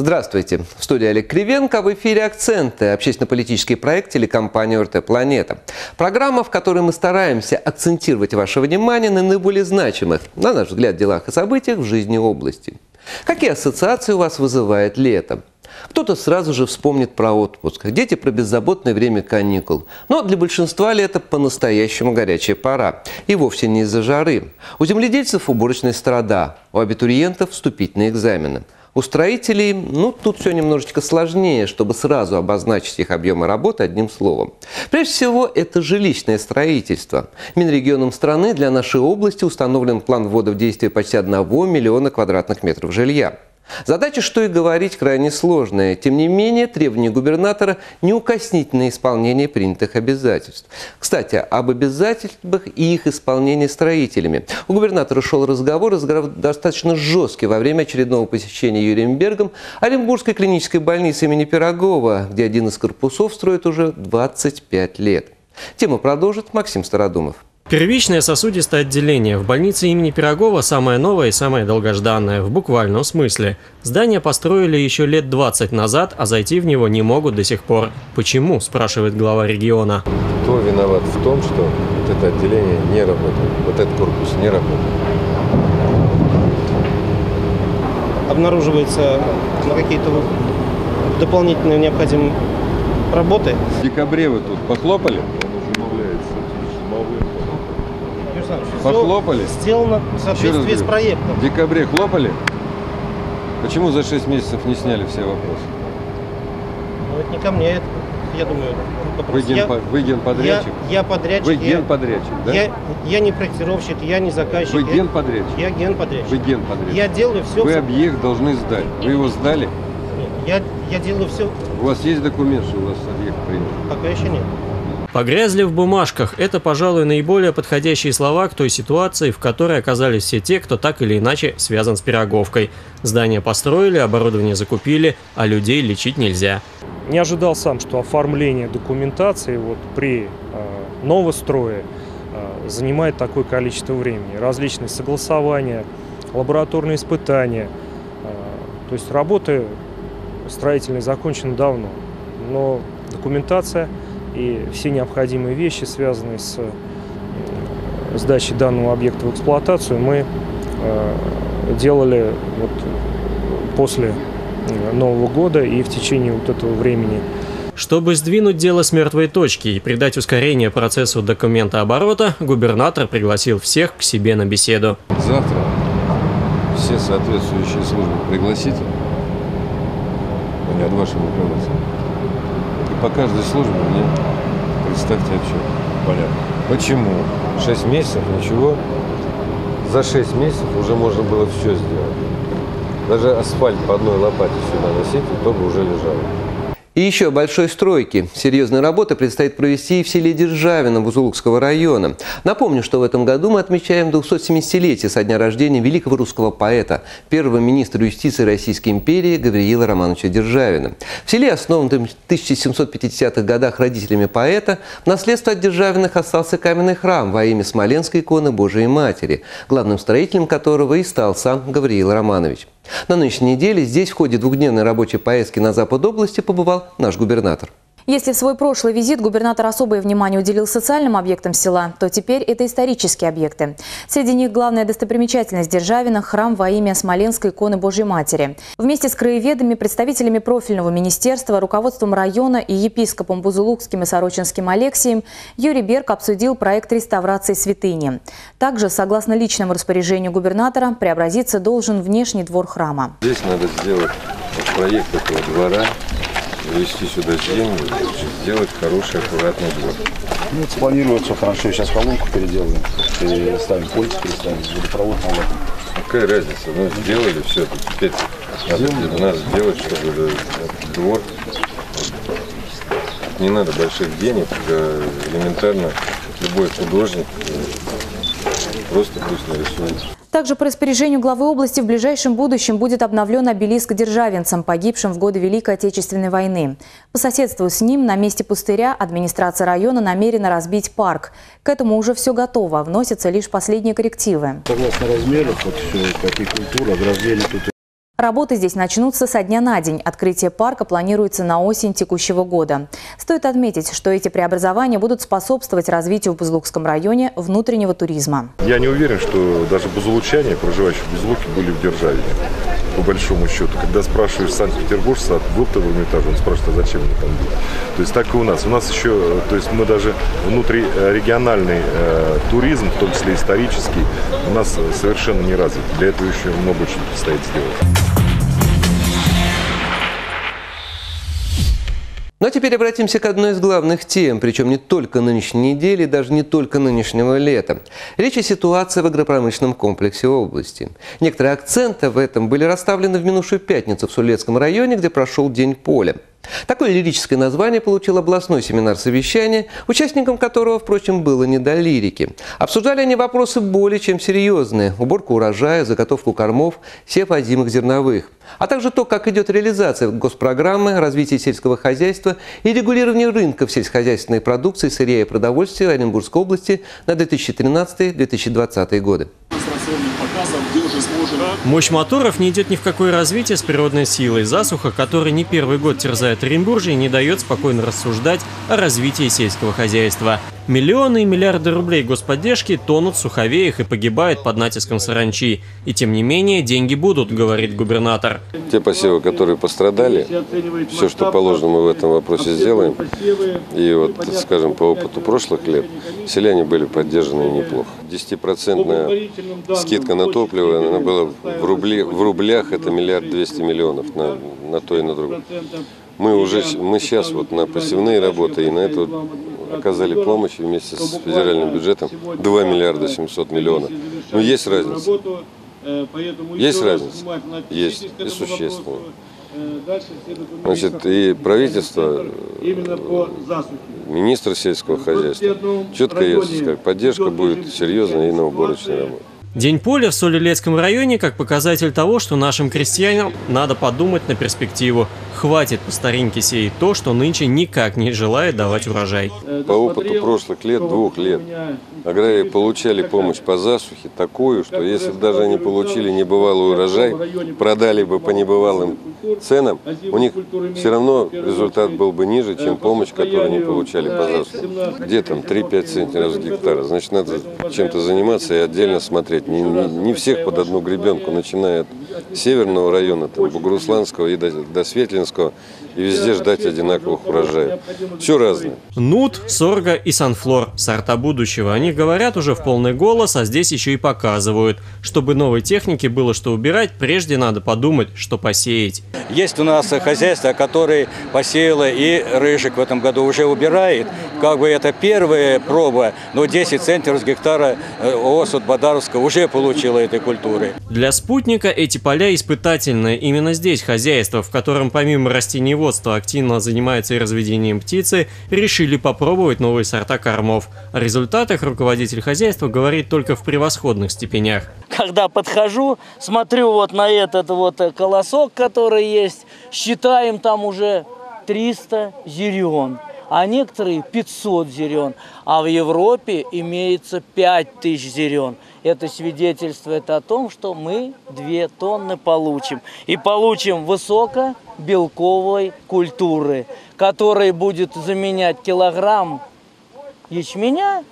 Здравствуйте. В студии Олег Кривенко. В эфире «Акценты» – общественно-политический проект телекомпании ОРТ «Планета». Программа, в которой мы стараемся акцентировать ваше внимание на наиболее значимых, на наш взгляд, делах и событиях в жизни области. Какие ассоциации у вас вызывает лето? Кто-то сразу же вспомнит про отпуск, дети про беззаботное время каникул. Но для большинства лето по-настоящему горячая пора. И вовсе не из-за жары. У земледельцев уборочная страда, у абитуриентов вступительные экзамены – у строителей, ну, тут все немножечко сложнее, чтобы сразу обозначить их объемы работы одним словом. Прежде всего, это жилищное строительство. Минрегионом страны для нашей области установлен план ввода в действие почти 1 миллиона квадратных метров жилья. Задача, что и говорить, крайне сложная. Тем не менее, требования губернатора – неукоснительное исполнение принятых обязательств. Кстати, об обязательствах и их исполнении строителями. У губернатора шел разговор, разговор достаточно жесткий во время очередного посещения Юрием Бергом Оренбургской клинической больницы имени Пирогова, где один из корпусов строит уже 25 лет. Тему продолжит Максим Стародумов. Первичное сосудистое отделение в больнице имени Пирогова самое новое и самое долгожданное, в буквальном смысле. Здание построили еще лет 20 назад, а зайти в него не могут до сих пор. Почему, спрашивает глава региона. Кто виноват в том, что вот это отделение не работает, вот этот корпус не работает? Обнаруживаются какие-то дополнительные необходимые работы. В декабре вы тут похлопали? Похлопали? Сделано в соответствии с проектом. В декабре хлопали? Почему за 6 месяцев не сняли все вопросы? Ну, это не ко мне, это, я думаю, вопрос. Вы, ген, я, вы генподрядчик? Я, я подрядчик. Вы генподрядчик, да? Я, я не проектировщик, я не заказчик. Вы генподрядчик? Я генподрядчик. Вы генподрядчик. Я делаю все. Вы объект должны сдать. Вы его сдали? Нет, я, я делаю все. У вас есть документ, что у вас объект принят? Пока еще нет. Погрязли в бумажках – это, пожалуй, наиболее подходящие слова к той ситуации, в которой оказались все те, кто так или иначе связан с пироговкой. Здание построили, оборудование закупили, а людей лечить нельзя. Не ожидал сам, что оформление документации вот при э, новострое э, занимает такое количество времени. Различные согласования, лабораторные испытания. Э, то есть работы строительные закончены давно, но документация – и все необходимые вещи, связанные с сдачей данного объекта в эксплуатацию, мы э, делали вот после Нового года и в течение вот этого времени. Чтобы сдвинуть дело с мертвой точки и придать ускорение процессу документооборота, губернатор пригласил всех к себе на беседу. Завтра все соответствующие службы пригласите, не от вашего руководства по каждой службе мне представьте отчет. Понятно. Почему? Шесть месяцев, ничего. За шесть месяцев уже можно было все сделать. Даже асфальт по одной лопате сюда носить, и то бы уже лежало. И еще большой стройки. Серьезные работы предстоит провести и в селе Державино Бузулукского района. Напомню, что в этом году мы отмечаем 270-летие со дня рождения великого русского поэта, первого министра юстиции Российской империи Гавриила Романовича Державина. В селе, основанном в 1750-х годах родителями поэта, в наследство от Державиных остался каменный храм во имя Смоленской иконы Божией Матери, главным строителем которого и стал сам Гавриил Романович. На нынешней неделе здесь в ходе двухдневной рабочей поездки на запад области побывал наш губернатор. Если в свой прошлый визит губернатор особое внимание уделил социальным объектам села, то теперь это исторические объекты. Среди них главная достопримечательность Державина – храм во имя Смоленской иконы Божьей Матери. Вместе с краеведами, представителями профильного министерства, руководством района и епископом Бузулукским и Сорочинским Алексием Юрий Берг обсудил проект реставрации святыни. Также, согласно личному распоряжению губернатора, преобразиться должен внешний двор храма. Здесь надо сделать проект этого двора завести сюда землю, сделать хороший, аккуратный двор. Ну, спланируется хорошо. Сейчас колонку переделаем, переставим пульс, переставим водопровод наладим. Какая разница? Ну, сделали все, теперь надо, надо сделать, чтобы двор не надо больших денег, элементарно любой художник просто пусть нарисует. Также по распоряжению главы области в ближайшем будущем будет обновлен обелиск державинцам, погибшим в годы Великой Отечественной войны. По соседству с ним на месте пустыря администрация района намерена разбить парк. К этому уже все готово, вносятся лишь последние коррективы. Согласно размеров, вот все, как и культура, ограждение тут Работы здесь начнутся со дня на день. Открытие парка планируется на осень текущего года. Стоит отметить, что эти преобразования будут способствовать развитию в Бузлукском районе внутреннего туризма. Я не уверен, что даже бузулучане, проживающие в Бузлуке, были в Державине, по большому счету. Когда спрашиваешь Санкт-Петербуржца, был ты в Эрмитаже, он спрашивает, а зачем мне там быть? То есть так и у нас. У нас еще, то есть мы даже внутрирегиональный э, туризм, в том числе исторический, у нас совершенно не развит. Для этого еще много очень предстоит сделать. Ну а теперь обратимся к одной из главных тем, причем не только нынешней недели, даже не только нынешнего лета. Речь о ситуации в агропромышленном комплексе области. Некоторые акценты в этом были расставлены в минувшую пятницу в Сулецком районе, где прошел День поля. Такое лирическое название получил областной семинар совещания, участникам которого, впрочем, было не до лирики. Обсуждали они вопросы более чем серьезные – уборку урожая, заготовку кормов, сев озимых зерновых, а также то, как идет реализация госпрограммы развития сельского хозяйства и регулирование рынков сельскохозяйственной продукции, сырья и продовольствия Оренбургской области на 2013-2020 годы. Мощь моторов не идет ни в какое развитие с природной силой. Засуха, которая не первый год терзает Оренбуржье, не дает спокойно рассуждать о развитии сельского хозяйства. Миллионы и миллиарды рублей господдержки тонут в суховеях и погибают под натиском саранчи. И тем не менее, деньги будут, говорит губернатор. Те посевы, которые пострадали, все, что положено, мы в этом вопросе сделаем. И вот, скажем, по опыту прошлых лет, селяне были поддержаны неплохо. 10% скидка на топливо, она была в, рубли, в рублях, это миллиард двести миллионов на, на то и на другое. Мы уже, мы сейчас вот на посевные работы и на это оказали помощь вместе с федеральным бюджетом 2 миллиарда 700 миллионов. Но есть разница. Есть разница? Есть, и существенная. Значит, и правительство, министр сельского хозяйства четко есть, как поддержка будет серьезная и на уборочной работе. День поля в Солилецком районе как показатель того, что нашим крестьянам надо подумать на перспективу. Хватит по старинке сеять то, что нынче никак не желает давать урожай. По опыту прошлых лет, двух лет, аграрии получали помощь по засухе такую, что если бы даже они получили небывалый урожай, продали бы по небывалым ценам, у них все равно результат был бы ниже, чем помощь, которую они получали по засухе. Где там 3-5 центнеров с гектара. Значит, надо чем-то заниматься и отдельно смотреть. Не, не, не всех под одну гребенку, начиная от северного района, там, Бугурусланского и до, до Светлинского, и везде ждать одинаковых урожаев. Все разное. Нут, сорга и санфлор – сорта будущего. Они говорят уже в полный голос, а здесь еще и показывают. Чтобы новой технике было что убирать, прежде надо подумать, что посеять. Есть у нас хозяйство, которое посеяло и рыжик в этом году уже убирает. Как бы это первая проба, но 10 центнеров с гектара ОСУД Бадаровска уже получила этой культуры. Для спутника эти поля испытательные. Именно здесь хозяйство, в котором помимо растениеводства активно занимается и разведением птицы, решили попробовать новые сорта кормов. О результатах руководитель хозяйства говорит только в превосходных степенях. Когда подхожу, смотрю вот на этот вот колосок, который есть, считаем там уже 300 зерен а некоторые 500 зерен. А в Европе имеется 5000 зерен. Это свидетельствует о том, что мы 2 тонны получим. И получим высокобелковой культуры, которая будет заменять килограмм ячменя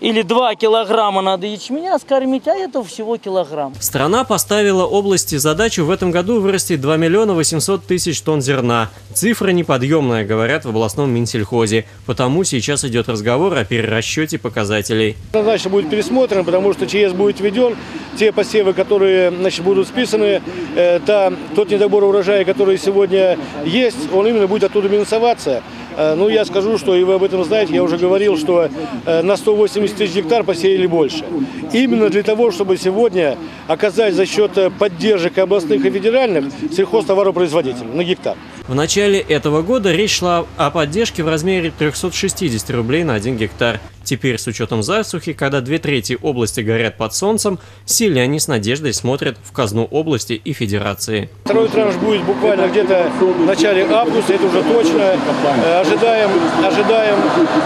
или 2 килограмма надо ячменя скормить, а это всего килограмм. Страна поставила области задачу в этом году вырастить 2 миллиона 800 тысяч тонн зерна. Цифра неподъемная, говорят в областном Минсельхозе. Потому сейчас идет разговор о перерасчете показателей. Задача будет пересмотрена, потому что ЧС будет введен. Те посевы, которые значит, будут списаны, э, та, тот недобор урожая, который сегодня есть, он именно будет оттуда минусоваться. Ну, я скажу, что и вы об этом знаете, я уже говорил, что на 180 тысяч гектар посеяли больше. Именно для того, чтобы сегодня оказать за счет поддержек областных и федеральных сельхозтоваропроизводителей на гектар. В начале этого года речь шла о поддержке в размере 360 рублей на 1 гектар. Теперь с учетом засухи, когда две трети области горят под солнцем, селяне с надеждой смотрят в казну области и федерации. Второй транш будет буквально где-то в начале августа, это уже точно. Э, ожидаем, ожидаем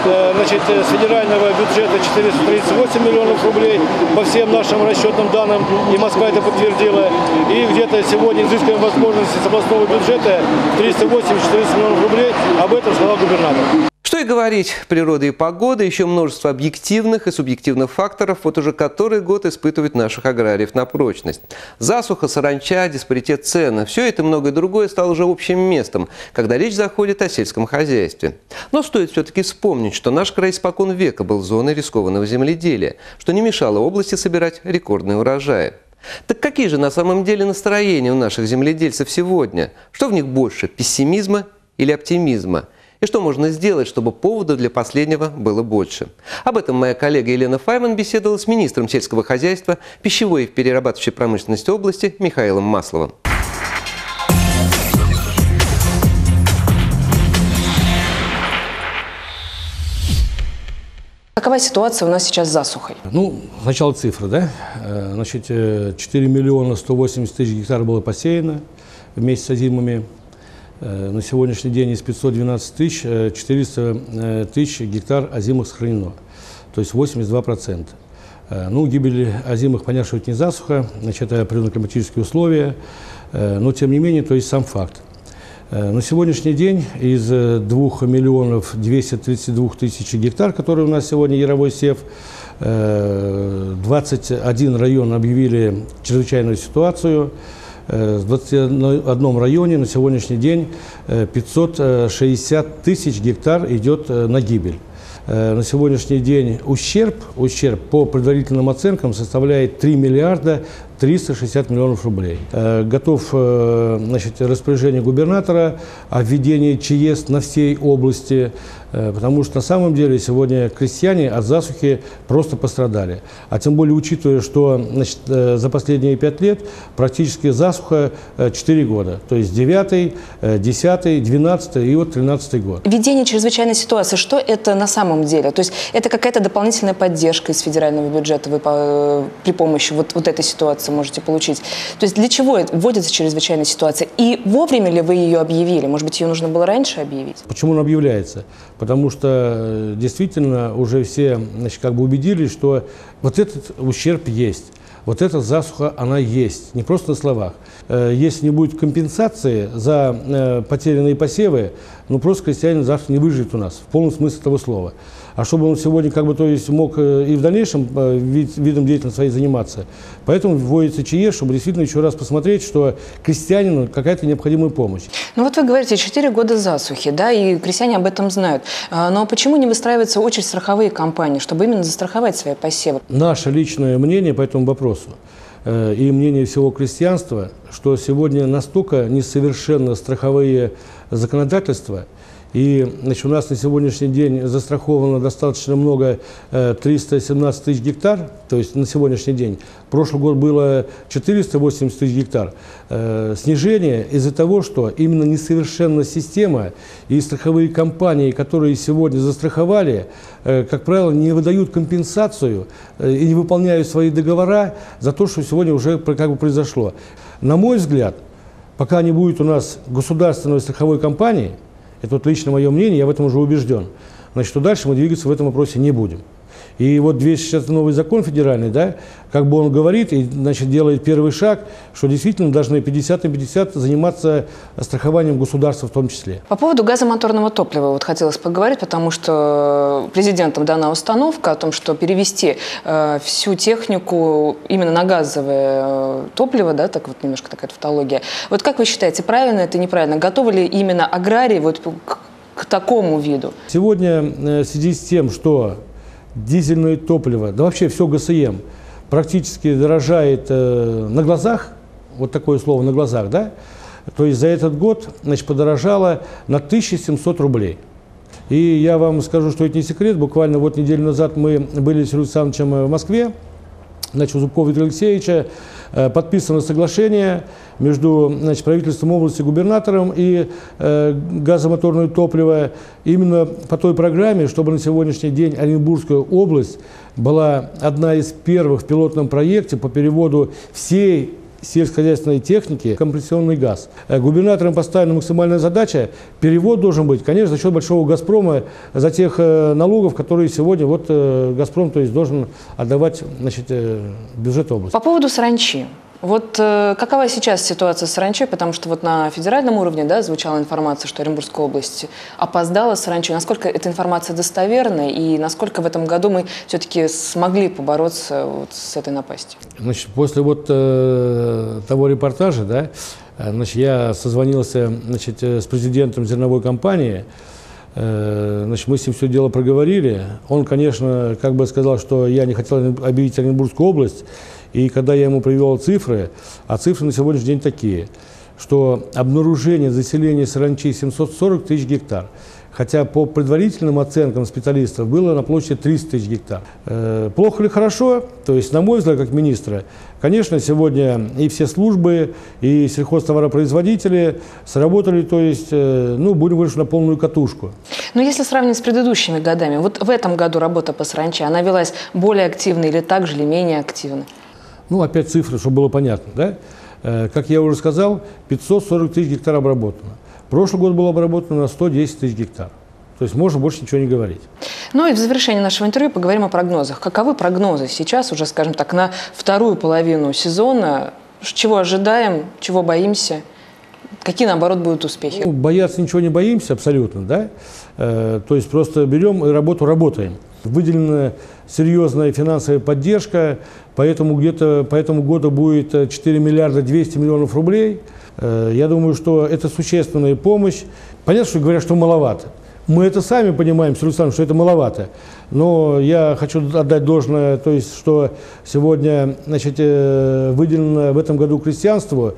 э, значит, с федерального бюджета 438 миллионов рублей по всем нашим расчетным данным, и Москва это подтвердила. И где-то сегодня изыскиваем возможности с областного бюджета 380-400 миллионов рублей. Об этом сказал губернатор. Что и говорить, природа и погода, еще множество объективных и субъективных факторов вот уже который год испытывают наших аграриев на прочность. Засуха, саранча, диспаритет цен – все это и многое другое стало уже общим местом, когда речь заходит о сельском хозяйстве. Но стоит все-таки вспомнить, что наш край испокон века был зоной рискованного земледелия, что не мешало области собирать рекордные урожаи. Так какие же на самом деле настроения у наших земледельцев сегодня? Что в них больше – пессимизма или оптимизма? И что можно сделать, чтобы поводов для последнего было больше? Об этом моя коллега Елена Файман беседовала с министром сельского хозяйства, пищевой и перерабатывающей промышленности области Михаилом Масловым. Какова ситуация у нас сейчас с засухой? Ну, сначала цифры, да? Э, значит, 4 миллиона 180 тысяч гектаров было посеяно вместе с зимами. Э, на сегодняшний день из 512 тысяч 400 э, э, тысяч гектар озимых сохранено, то есть 82%. Ну, гибель озимых, понятно, не засуха, значит, это природно-климатические условия, но тем не менее, то есть сам факт. На сегодняшний день из 2 миллионов 232 тысяч гектар, которые у нас сегодня яровой сев, 21 район объявили чрезвычайную ситуацию – в 21 районе на сегодняшний день 560 э, тысяч гектар идет э, на гибель. На сегодняшний день ущерб, ущерб по предварительным оценкам составляет 3 миллиарда 360 миллионов рублей. Готов значит, распоряжение губернатора о введении ЧС на всей области. Э, потому что на самом деле сегодня крестьяне от засухи просто пострадали. А тем более учитывая, что значит, э, за последние пять лет практически засуха 4 э, года. То есть 9, 10, 12 и вот 13 год. Введение чрезвычайной ситуации, что это на самом деле? То есть это какая-то дополнительная поддержка из федерального бюджета вы при помощи вот, вот этой ситуации можете получить? То есть для чего вводится чрезвычайная ситуация? И вовремя ли вы ее объявили? Может быть, ее нужно было раньше объявить? Почему она объявляется? потому что э, действительно уже все значит, как бы убедились, что вот этот ущерб есть. Вот эта засуха, она есть, не просто на словах. Э, если не будет компенсации за э, потерянные посевы, ну просто крестьянин завтра не выживет у нас, в полном смысле этого слова а чтобы он сегодня как бы то есть мог э, и в дальнейшем э, вид, видом деятельности своей заниматься. Поэтому вводится ЧЕ, чтобы действительно еще раз посмотреть, что крестьянину какая-то необходимая помощь. Ну вот вы говорите, 4 года засухи, да, и крестьяне об этом знают. А, но почему не выстраивается очередь страховые компании, чтобы именно застраховать свои посевы? Наше личное мнение по этому вопросу э, и мнение всего крестьянства, что сегодня настолько несовершенно страховые законодательства – и значит, у нас на сегодняшний день застраховано достаточно много, 317 э, тысяч гектар, то есть на сегодняшний день. Прошлый год было 480 тысяч гектар. Э, снижение из-за того, что именно несовершенна система и страховые компании, которые сегодня застраховали, э, как правило, не выдают компенсацию и не выполняют свои договора за то, что сегодня уже как бы произошло. На мой взгляд, пока не будет у нас государственной страховой компании, это вот лично мое мнение, я в этом уже убежден. Значит, что дальше мы двигаться в этом вопросе не будем. И вот весь сейчас новый закон федеральный, да, как бы он говорит и значит, делает первый шаг, что действительно должны 50 на 50 заниматься страхованием государства в том числе. По поводу газомоторного топлива вот хотелось поговорить, потому что президентом дана установка о том, что перевести э, всю технику именно на газовое э, топливо, да, так вот немножко такая тавтология. Вот как вы считаете, правильно это, неправильно? Готовы ли именно аграрии вот к, к такому виду? Сегодня э, в связи с тем, что дизельное топливо, да вообще все ГСМ практически дорожает э, на глазах, вот такое слово на глазах, да, то есть за этот год значит, подорожало на 1700 рублей. И я вам скажу, что это не секрет, буквально вот неделю назад мы были с Юрием Александровичем в Москве, значит, Зубкова Виктора Алексеевича э, подписано соглашение между значит, правительством области, губернатором и э, газомоторное топливо. Именно по той программе, чтобы на сегодняшний день Оренбургская область была одна из первых в пилотном проекте по переводу всей сельскохозяйственной техники компрессионный газ. Э, Губернаторам поставлена максимальная задача. Перевод должен быть, конечно, за счет большого «Газпрома» за тех э, налогов, которые сегодня вот э, «Газпром» то есть, должен отдавать значит, бюджет области. По поводу саранчи. Вот э, какова сейчас ситуация с саранчой? Потому что вот на федеральном уровне да, звучала информация, что Оренбургская область опоздала с саранчой. Насколько эта информация достоверна и насколько в этом году мы все-таки смогли побороться вот с этой напастью? Значит, после вот э, того репортажа, да, э, значит, я созвонился значит, э, с президентом зерновой компании, Э, Значит, мы с ним все дело проговорили. Он, конечно, как бы сказал, что я не хотел обидеть Оренбургскую область. И когда я ему привел цифры, а цифры на сегодняшний день такие, что обнаружение заселения саранчи 740 тысяч гектар, хотя по предварительным оценкам специалистов было на площади 300 тысяч гектар. Э, Плохо или хорошо? То есть, на мой взгляд, как министра, конечно, сегодня и все службы, и сельхозтоваропроизводители сработали, то есть, э, ну, будем говорить, на полную катушку. Но если сравнивать с предыдущими годами, вот в этом году работа по саранче, она велась более активно или так же, или менее активно? Ну, опять цифры, чтобы было понятно, да? Э, Как я уже сказал, 540 тысяч гектар обработано. Прошлый год было обработано на 110 тысяч гектар. То есть можно больше ничего не говорить. Ну и в завершении нашего интервью поговорим о прогнозах. Каковы прогнозы сейчас, уже, скажем так, на вторую половину сезона? Чего ожидаем, чего боимся? Какие, наоборот, будут успехи? Ну, бояться ничего не боимся абсолютно, да? Э, То есть просто берем и работу работаем. Выделена серьезная финансовая поддержка, поэтому где-то по этому году будет э, 4 миллиарда 200 миллионов рублей. Э, Я думаю, что это существенная помощь. Понятно, что говорят, что маловато. Мы это сами понимаем, Александрович, что это маловато. Но я хочу отдать должное, то есть, что сегодня значит, э, выделено в этом году крестьянству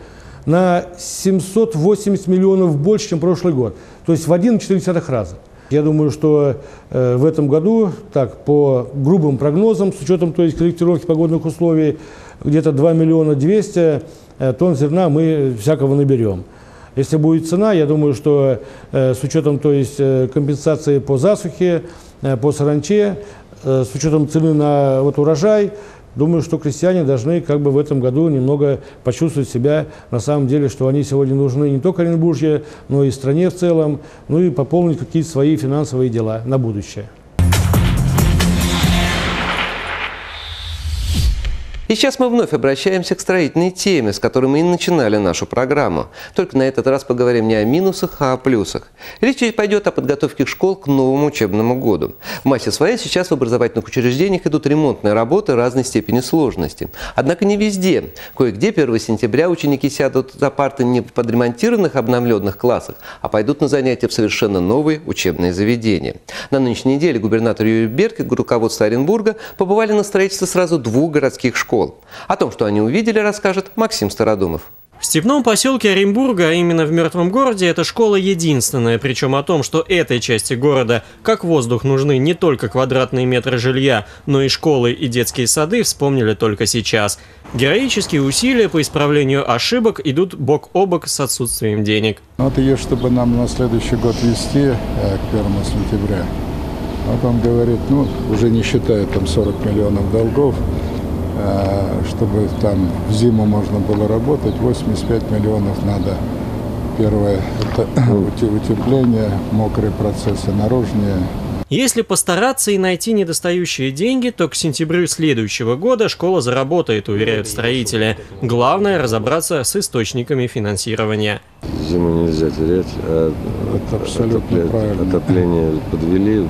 на 780 миллионов больше, чем прошлый год. То есть в 1,4 раза. Я думаю, что э, в этом году, так, по грубым прогнозам, с учетом то есть, корректировки погодных условий, где-то 2 миллиона 200 э, тонн зерна мы всякого наберем. Если будет цена, я думаю, что э, с учетом то есть, компенсации по засухе, по саранче, с учетом цены на вот, урожай, думаю, что крестьяне должны как бы в этом году немного почувствовать себя на самом деле, что они сегодня нужны не только Оренбурге, но и стране в целом, ну и пополнить какие-то свои финансовые дела на будущее. И сейчас мы вновь обращаемся к строительной теме, с которой мы и начинали нашу программу. Только на этот раз поговорим не о минусах, а о плюсах. Речь пойдет о подготовке школ к новому учебному году. В массе своей сейчас в образовательных учреждениях идут ремонтные работы разной степени сложности. Однако не везде. Кое-где 1 сентября ученики сядут за парты не в подремонтированных обновленных классах, а пойдут на занятия в совершенно новые учебные заведения. На нынешней неделе губернатор Юрий Берг и руководство Оренбурга побывали на строительстве сразу двух городских школ. О том, что они увидели, расскажет Максим Стародумов. В степном поселке Оренбурга, а именно в мертвом городе, эта школа единственная. Причем о том, что этой части города как воздух нужны не только квадратные метры жилья, но и школы и детские сады, вспомнили только сейчас. Героические усилия по исправлению ошибок идут бок о бок с отсутствием денег. Вот ее, чтобы нам на следующий год вести э, к 1 сентября, вот он говорит, ну, уже не считая там 40 миллионов долгов, чтобы там в зиму можно было работать, 85 миллионов надо. Первое – это утепление, мокрые процессы наружнее, Если постараться и найти недостающие деньги, то к сентябрю следующего года школа заработает, уверяют строители. Главное – разобраться с источниками финансирования. Зиму нельзя терять, а Это абсолютно отопле- правильно. отопление подвели.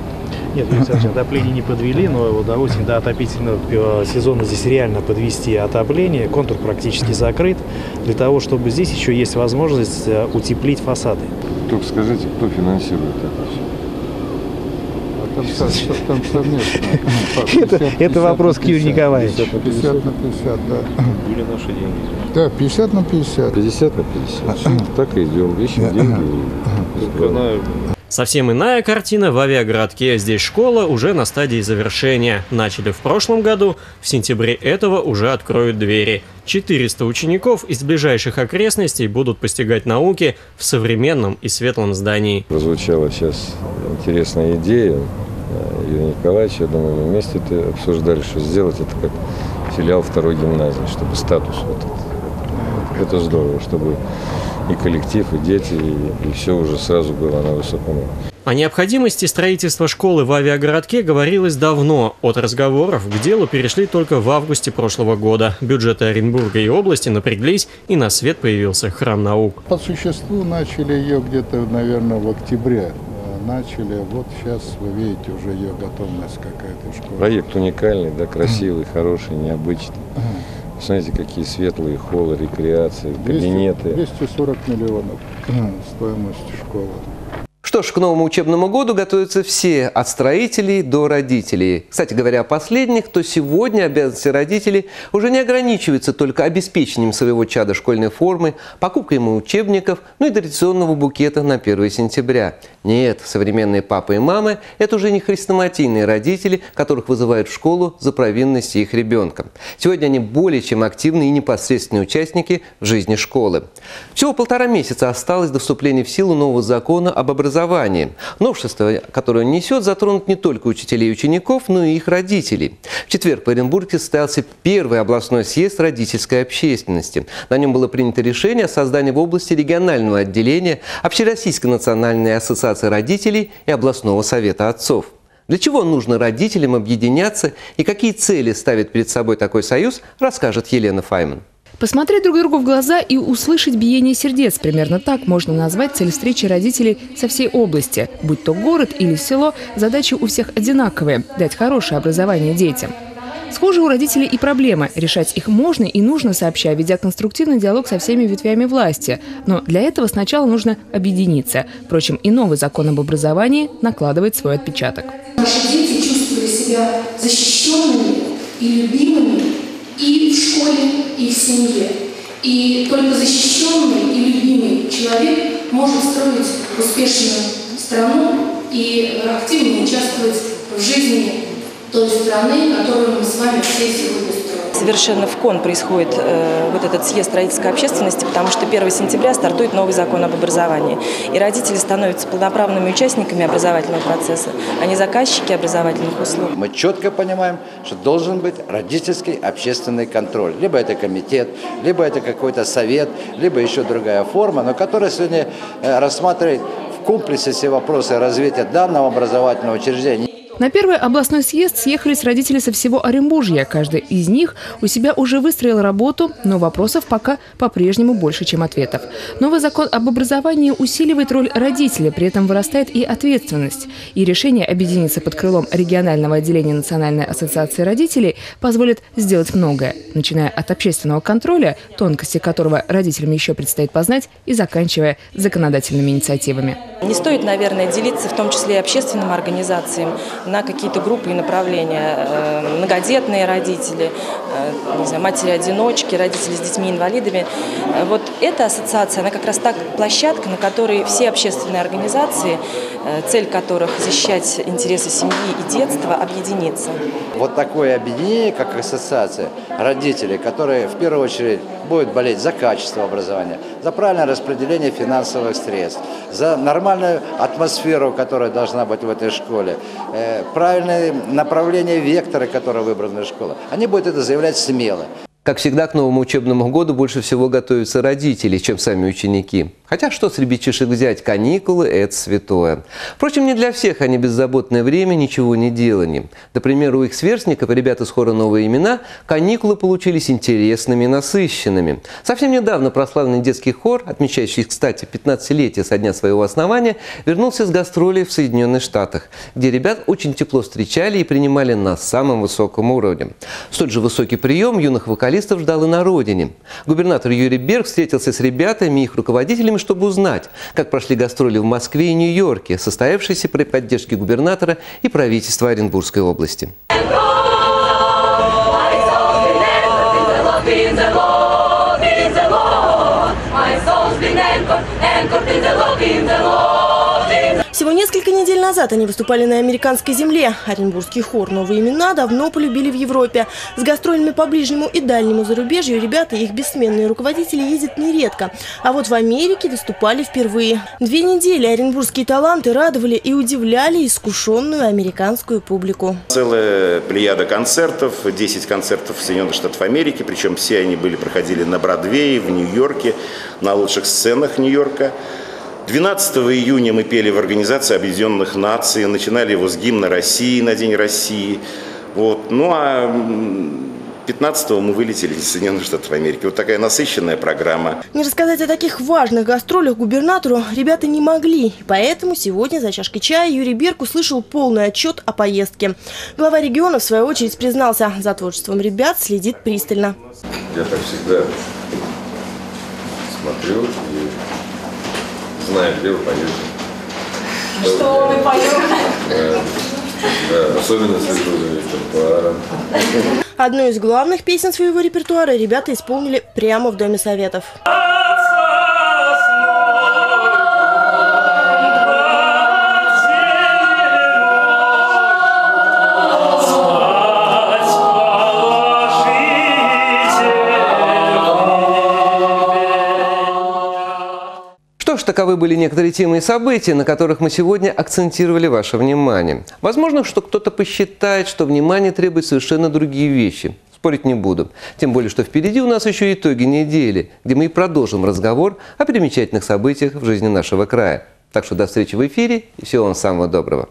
Нет, Юрий Александрович, отопление не подвели, но вот до осени, до отопительного э, сезона здесь реально подвести отопление. Контур практически закрыт. Для того, чтобы здесь еще есть возможность э, утеплить фасады. Только скажите, кто финансирует это все? Там, со- там совместно. Это- это вопрос к Юрию Николаевичу. 50 на 50, да. Были наши деньги. Да, 50 на 50. 50 на 50. Всё, Так и идем, ищем деньги. Совсем иная картина в авиагородке. Здесь школа уже на стадии завершения. Начали в прошлом году, в сентябре этого уже откроют двери. 400 учеников из ближайших окрестностей будут постигать науки в современном и светлом здании. Прозвучала сейчас интересная идея э, Юрия Николаевича. Я думаю, мы вместе это обсуждали, что сделать это как филиал второй гимназии, чтобы статус вот этот. Это здорово, чтобы и коллектив, и дети, и, и все уже сразу было на высоком уровне. О необходимости строительства школы в авиагородке говорилось давно. От разговоров к делу перешли только в августе прошлого года. Бюджеты Оренбурга и области напряглись, и на свет появился храм наук. По существу начали ее где-то, наверное, в октябре. Начали, вот сейчас вы видите уже ее готовность какая-то школа. Проект уникальный, да, красивый, хороший, необычный. Смотрите, какие светлые холлы, рекреации, 200, кабинеты. 240 миллионов стоимость школы. Что ж, к новому учебному году готовятся все, от строителей до родителей. Кстати говоря о последних, то сегодня обязанности родителей уже не ограничиваются только обеспечением своего чада школьной формы, покупкой ему учебников, ну и традиционного букета на 1 сентября. Нет, современные папы и мамы – это уже не хрестоматийные родители, которых вызывают в школу за провинности их ребенка. Сегодня они более чем активные и непосредственные участники в жизни школы. Всего полтора месяца осталось до вступления в силу нового закона об образовании образовании. Новшество, которое он несет, затронут не только учителей и учеников, но и их родителей. В четверг в Оренбурге состоялся первый областной съезд родительской общественности. На нем было принято решение о создании в области регионального отделения Общероссийской национальной ассоциации родителей и областного совета отцов. Для чего нужно родителям объединяться и какие цели ставит перед собой такой союз, расскажет Елена Файман. Посмотреть друг другу в глаза и услышать биение сердец. Примерно так можно назвать цель встречи родителей со всей области. Будь то город или село, задачи у всех одинаковые – дать хорошее образование детям. Схожи у родителей и проблемы. Решать их можно и нужно сообща, ведя конструктивный диалог со всеми ветвями власти. Но для этого сначала нужно объединиться. Впрочем, и новый закон об образовании накладывает свой отпечаток. Наши дети чувствовали себя защищенными и любимыми и в школе, и в семье. И только защищенный и любимый человек может строить успешную страну и активно участвовать в жизни той страны, которую мы с вами все сегодня Совершенно в кон происходит э, вот этот съезд родительской общественности, потому что 1 сентября стартует новый закон об образовании. И родители становятся полноправными участниками образовательного процесса, а не заказчики образовательных услуг. Мы четко понимаем, что должен быть родительский общественный контроль. Либо это комитет, либо это какой-то совет, либо еще другая форма, но которая сегодня э, рассматривает в комплексе все вопросы развития данного образовательного учреждения. На первый областной съезд съехались родители со всего Оренбуржья. Каждый из них у себя уже выстроил работу, но вопросов пока по-прежнему больше, чем ответов. Новый закон об образовании усиливает роль родителя, при этом вырастает и ответственность. И решение объединиться под крылом регионального отделения Национальной ассоциации родителей позволит сделать многое, начиная от общественного контроля, тонкости которого родителям еще предстоит познать, и заканчивая законодательными инициативами. Не стоит, наверное, делиться в том числе и общественным организациям на какие-то группы и направления. Э, многодетные родители, э, матери-одиночки, родители с детьми-инвалидами. Э, вот эта ассоциация, она как раз так площадка, на которой все общественные организации, цель которых защищать интересы семьи и детства, объединиться. Вот такое объединение, как ассоциация родителей, которые в первую очередь будут болеть за качество образования, за правильное распределение финансовых средств, за нормальную атмосферу, которая должна быть в этой школе, правильное направление вектора, которое выбрана школа. Они будут это заявлять смело. Как всегда, к новому учебному году больше всего готовятся родители, чем сами ученики. Хотя что с ребятишек взять? Каникулы – это святое. Впрочем, не для всех они беззаботное время ничего не делали. Например, у их сверстников, ребята с хора «Новые имена», каникулы получились интересными и насыщенными. Совсем недавно прославленный детский хор, отмечающий, кстати, 15-летие со дня своего основания, вернулся с гастролей в Соединенных Штатах, где ребят очень тепло встречали и принимали на самом высоком уровне. Столь же высокий прием юных вокалистов ждал и на родине. Губернатор Юрий Берг встретился с ребятами и их руководителями время, чтобы узнать, как прошли гастроли в Москве и Нью-Йорке, состоявшиеся при поддержке губернатора и правительства Оренбургской области. Всего несколько недель назад они выступали на американской земле. Оренбургский хор «Новые имена» давно полюбили в Европе. С гастролями по ближнему и дальнему зарубежью ребята и их бессменные руководители ездят нередко. А вот в Америке выступали впервые. Две недели оренбургские таланты радовали и удивляли искушенную американскую публику. Целая плеяда концертов, 10 концертов в Соединенных Штатах Америки, причем все они были, проходили на Бродвее, в Нью-Йорке, на лучших сценах Нью-Йорка. 12 июня мы пели в Организации Объединенных Наций, начинали его с гимна России на День России. Вот. Ну а 15 мы вылетели из Соединенных Штатов Америки. Вот такая насыщенная программа. Не рассказать о таких важных гастролях губернатору ребята не могли. Поэтому сегодня за чашкой чая Юрий Берг услышал полный отчет о поездке. Глава региона, в свою очередь, признался, за творчеством ребят следит пристально. Я так всегда смотрю знаю, где вы поете. Что мы поем? Да, да, особенно слежу за репертуаром. Одну из главных песен своего репертуара ребята исполнили прямо в Доме Советов. Таковы были некоторые темы и события, на которых мы сегодня акцентировали ваше внимание. Возможно, что кто-то посчитает, что внимание требует совершенно другие вещи. Спорить не буду. Тем более, что впереди у нас еще итоги недели, где мы и продолжим разговор о примечательных событиях в жизни нашего края. Так что до встречи в эфире и всего вам самого доброго.